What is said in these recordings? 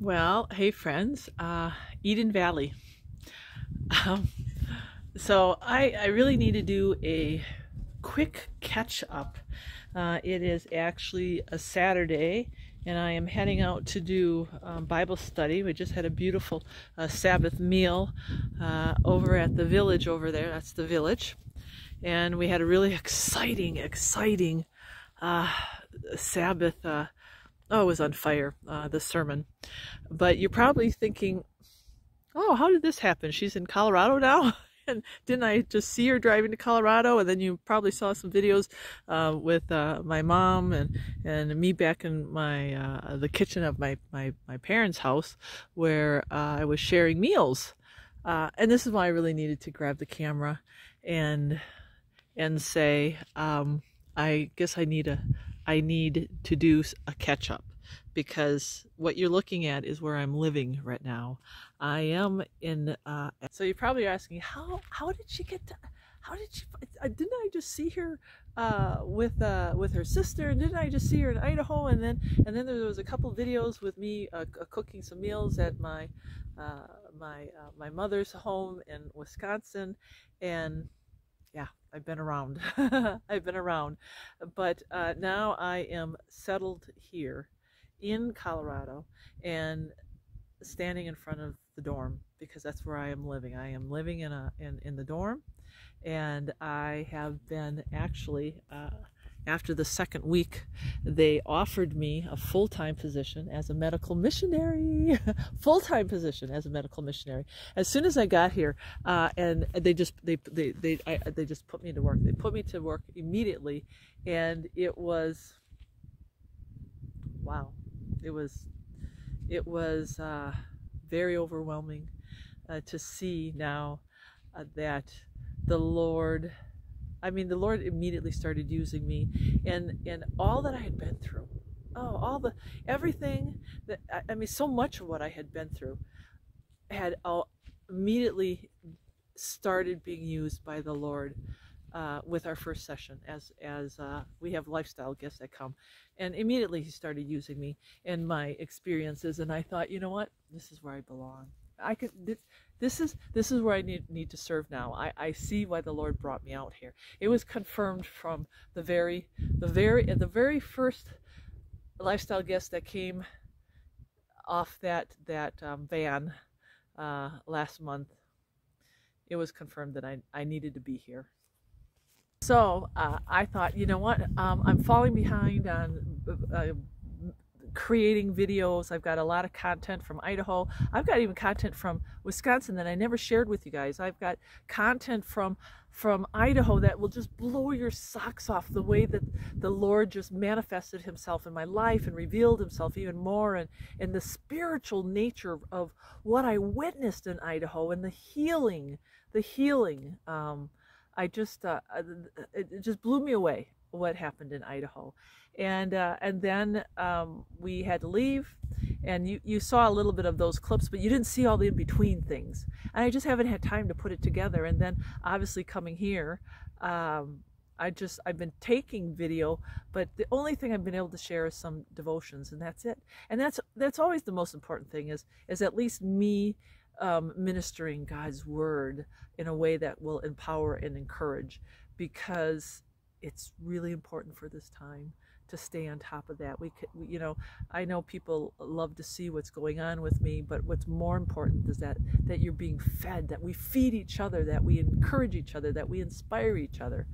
Well, hey friends, uh, Eden Valley. Um, so I, I really need to do a quick catch up. Uh, it is actually a Saturday and I am heading out to do um, Bible study. We just had a beautiful uh, Sabbath meal uh, over at the village over there. That's the village. And we had a really exciting, exciting uh, Sabbath uh, oh, it was on fire, uh, the sermon. But you're probably thinking, oh, how did this happen? She's in Colorado now? and didn't I just see her driving to Colorado? And then you probably saw some videos uh, with uh, my mom and, and me back in my uh, the kitchen of my, my, my parents' house where uh, I was sharing meals. Uh, and this is why I really needed to grab the camera and and say, um, I guess I need a I need to do a catch up because what you're looking at is where I'm living right now. I am in, uh, so you're probably asking, how, how did she get to, how did she, uh, didn't I just see her, uh, with, uh, with her sister and didn't I just see her in Idaho? And then, and then there was a couple videos with me, uh, cooking some meals at my, uh, my, uh, my mother's home in Wisconsin. And yeah, I've been around. I've been around. But uh, now I am settled here in Colorado and standing in front of the dorm because that's where I am living. I am living in a in, in the dorm and I have been actually uh, after the second week, they offered me a full-time position as a medical missionary, full-time position as a medical missionary. As soon as I got here, uh, and they just they they they I, they just put me to work. They put me to work immediately, and it was wow, it was it was uh, very overwhelming uh, to see now uh, that the Lord I mean, the Lord immediately started using me, and and all that I had been through, oh, all the everything that I mean, so much of what I had been through, had all immediately started being used by the Lord uh, with our first session as as uh, we have lifestyle guests that come, and immediately he started using me and my experiences, and I thought, you know what, this is where I belong. I could this, this is this is where I need need to serve now. I, I see why the Lord brought me out here. It was confirmed from the very the very the very first lifestyle guest that came off that that um, van uh, last month. It was confirmed that I I needed to be here. So uh, I thought, you know what? Um, I'm falling behind on uh, creating videos. I've got a lot of content from Idaho. I've got even content from Wisconsin that I never shared with you guys. I've got content from from Idaho that will just blow your socks off the way that the Lord just manifested himself in my life and revealed himself even more and, and the spiritual nature of what I witnessed in Idaho and the healing, the healing. Um, I just, uh, uh it just blew me away what happened in Idaho. And uh, and then um, we had to leave and you, you saw a little bit of those clips but you didn't see all the in-between things. And I just haven't had time to put it together. And then obviously coming here um, I just I've been taking video but the only thing I've been able to share is some devotions and that's it. And that's that's always the most important thing is is at least me um, ministering God's word in a way that will empower and encourage because it's really important for this time to stay on top of that. We could, you know, I know people love to see what's going on with me, but what's more important is that that you're being fed, that we feed each other, that we encourage each other, that we inspire each other.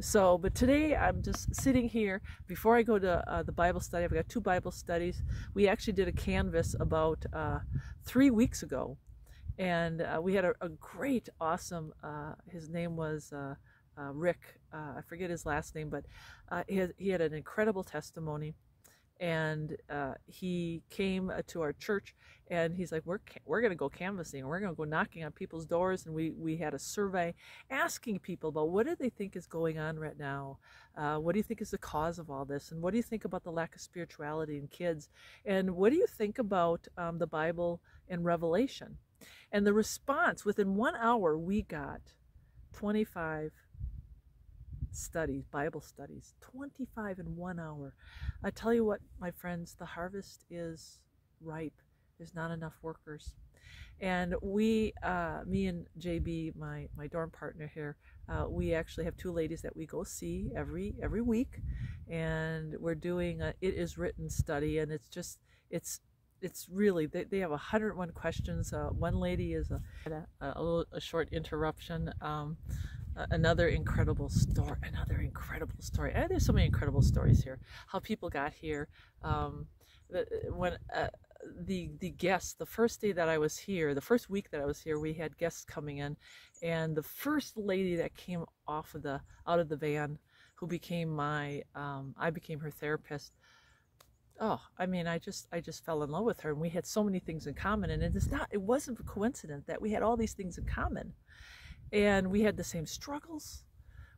So, but today I'm just sitting here before I go to uh, the Bible study. I've got two Bible studies. We actually did a canvas about uh, three weeks ago, and uh, we had a, a great, awesome. Uh, his name was. Uh, Rick, uh, I forget his last name, but uh, he, had, he had an incredible testimony. And uh, he came uh, to our church and he's like, We're, we're going to go canvassing. We're going to go knocking on people's doors. And we, we had a survey asking people about what do they think is going on right now? Uh, what do you think is the cause of all this? And what do you think about the lack of spirituality in kids? And what do you think about um, the Bible and Revelation? And the response within one hour, we got 25 studies, Bible studies, 25 in one hour. I tell you what, my friends, the harvest is ripe There's not enough workers. And we, uh, me and JB, my, my dorm partner here, uh, we actually have two ladies that we go see every every week, and we're doing a It Is Written study, and it's just it's it's really they, they have 101 questions. Uh, one lady is a a, a, a short interruption. Um, another incredible story. Another incredible story. And there's so many incredible stories here. How people got here. Um, when uh, the the guests the first day that I was here the first week that I was here we had guests coming in and the first lady that came off of the out of the van who became my um, I became her therapist oh I mean I just I just fell in love with her and we had so many things in common and it's not it wasn't a coincidence that we had all these things in common and we had the same struggles.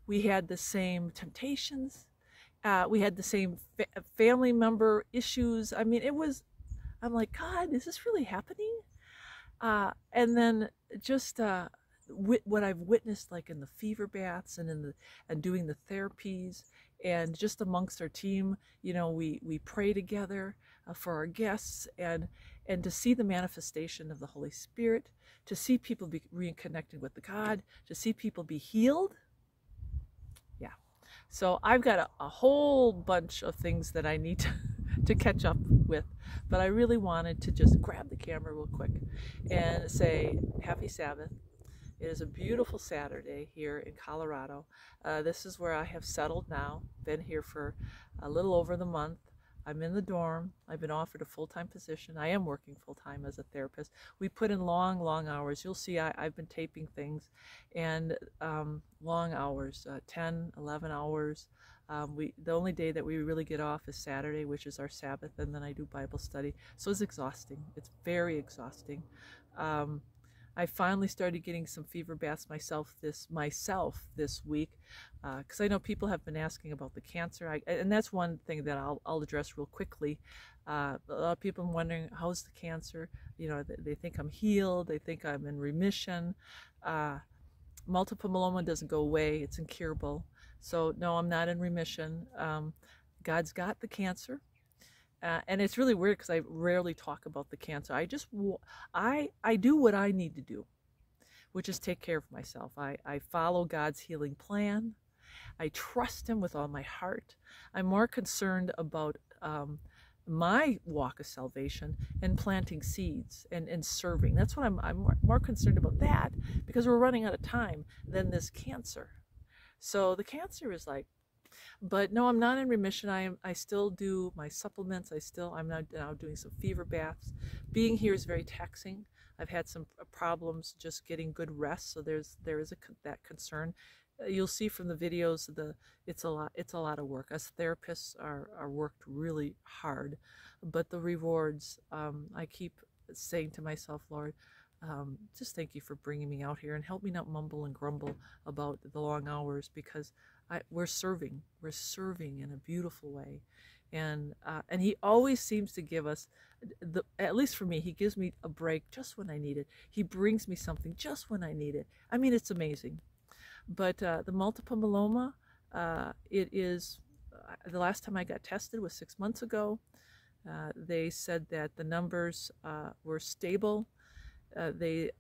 We had the same temptations. Uh, we had the same fa- family member issues. I mean it was I'm like, God, is this really happening? Uh, and then just uh, what I've witnessed, like in the fever baths and in the and doing the therapies, and just amongst our team, you know, we we pray together uh, for our guests, and and to see the manifestation of the Holy Spirit, to see people be reconnected with the God, to see people be healed. Yeah. So I've got a, a whole bunch of things that I need to, to catch up with but I really wanted to just grab the camera real quick and say happy Sabbath. It is a beautiful Saturday here in Colorado. Uh, this is where I have settled now. Been here for a little over the month. I'm in the dorm. I've been offered a full-time position. I am working full-time as a therapist. We put in long, long hours. You'll see I, have been taping things and um, long hours, uh, 10, 11 hours. Um, we the only day that we really get off is Saturday, which is our Sabbath, and then I do Bible study. So it's exhausting. It's very exhausting. Um, I finally started getting some fever baths myself this myself this week because uh, I know people have been asking about the cancer, I, and that's one thing that I'll, I'll address real quickly. Uh, a lot of people are wondering how's the cancer. You know, they, they, think I'm healed. They think I'm in remission. Uh, multiple myeloma doesn't go away. It's incurable. So, no, I'm not in remission. Um, God's got the cancer. Uh, and it's really weird because I rarely talk about the cancer. I just, I, I do what I need to do, which is take care of myself. I, I follow God's healing plan. I trust Him with all my heart. I'm more concerned about um, my walk of salvation and planting seeds and, and serving. That's what I'm, I'm more, more concerned about that because we're running out of time than this cancer. So the cancer is like, but no, I'm not in remission. I am. I still do my supplements. I still. I'm now, now doing some fever baths. Being here is very taxing. I've had some problems just getting good rest. So there's there is a that concern. Uh, you'll see from the videos the it's a lot it's a lot of work. Us therapists are are worked really hard, but the rewards. Um, I keep saying to myself, Lord, um, just thank you for bringing me out here and help me not mumble and grumble about the long hours because I, we're serving. We're serving in a beautiful way. And, uh, and he always seems to give us, the, at least for me, he gives me a break just when I need it. He brings me something just when I need it. I mean, it's amazing. But uh, the multiple myeloma, uh, it is, uh, the last time I got tested was six months ago. Uh, they said that the numbers uh, were stable they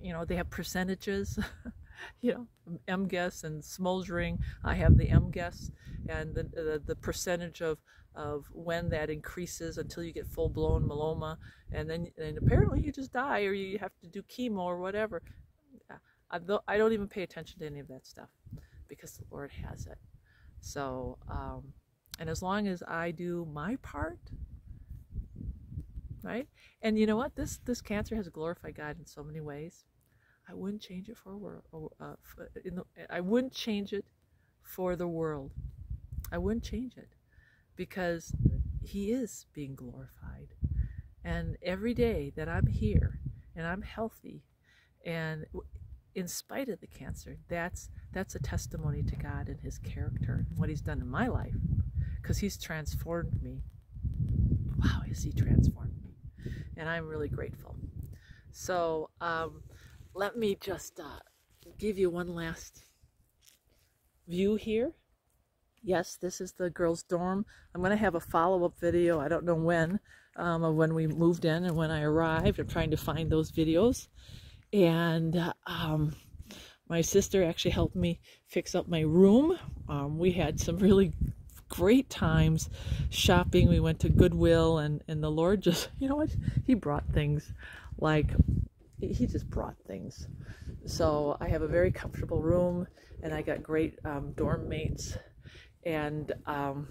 you know they have percentages you know MGUS and smoldering I have the MGUS and the, the, the percentage of of when that increases until you get full-blown myeloma and then and apparently you just die or you have to do chemo or whatever I, I don't even pay attention to any of that stuff because the Lord has it so um, and as long as I do my part right? And you know what? This this cancer has glorified God in so many ways. I wouldn't change it for a world. Uh, I wouldn't change it for the world. I wouldn't change it because He is being glorified. And every day that I'm here and I'm healthy, and in spite of the cancer, that's that's a testimony to God and His character and what He's done in my life, because He's transformed me. Wow, is He transformed? Me? And I'm really grateful. So um, let me just uh, give you one last view here. Yes, this is the girls' dorm. I'm going to have a follow-up video. I don't know when, um, of when we moved in and when I arrived. I'm trying to find those videos. And um, my sister actually helped me fix up my room. Um, we had some really great times shopping. We went to Goodwill, and, and the Lord just, you know what? He brought things like, He just brought things. So I have a very comfortable room, and I got great um, dorm mates. And um,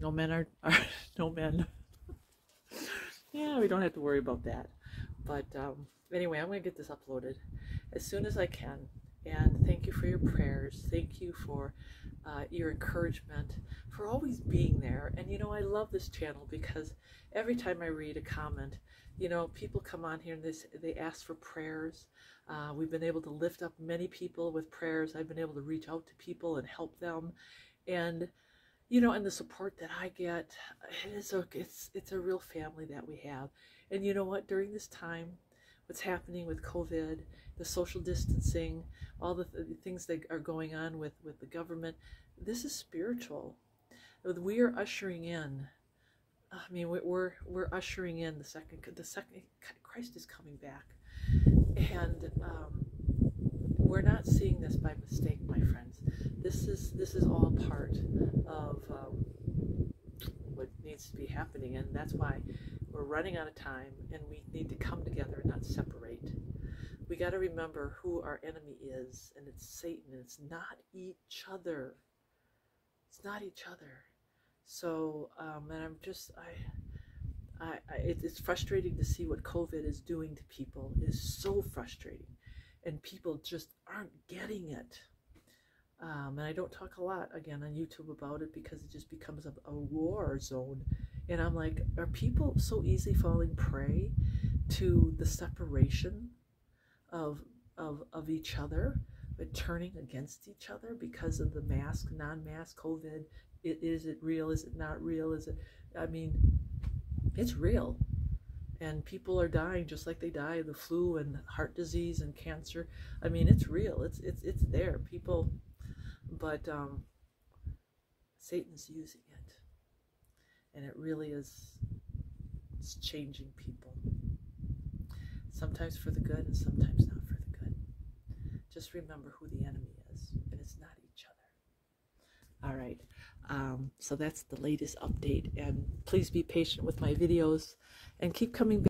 no men are, are no men. yeah, we don't have to worry about that. But um, anyway, I'm going to get this uploaded as soon as I can. And thank you for your prayers. Thank you for uh, your encouragement, for always being there. And you know, I love this channel because every time I read a comment, you know, people come on here and they, they ask for prayers. Uh, we've been able to lift up many people with prayers. I've been able to reach out to people and help them. And you know, and the support that I get, it is a, it's, it's a real family that we have. And you know what, during this time, what's happening with COVID, the social distancing, all the, th- things that are going on with, with the government, this is spiritual. We are ushering in. I mean, we're we're ushering in the second the second Christ is coming back, and um, we're not seeing this by mistake, my friends. This is this is all part of um, what needs to be happening, and that's why we're running out of time, and we need to come together and not separate. We got to remember who our enemy is, and it's Satan. It's not each other. It's not each other. So, um, and I'm just I. I, I, it's frustrating to see what COVID is doing to people. It is so frustrating and people just aren't getting it. Um, and I don't talk a lot again on YouTube about it because it just becomes a, a war zone. And I'm like, are people so easily falling prey to the separation of of of each other, but turning against each other because of the mask, non-mask, COVID? It, is it real? Is it not real? Is it? I mean, it's real and people are dying just like they die of the flu and heart disease and cancer. I mean, it's real. It's it's it's there. People, but um, Satan's using and it really is. It's changing people. Sometimes for the good, and sometimes not for the good. Just remember who the enemy is, and it's not each other. All right. Um, so that's the latest update, and please be patient with my videos and keep coming back.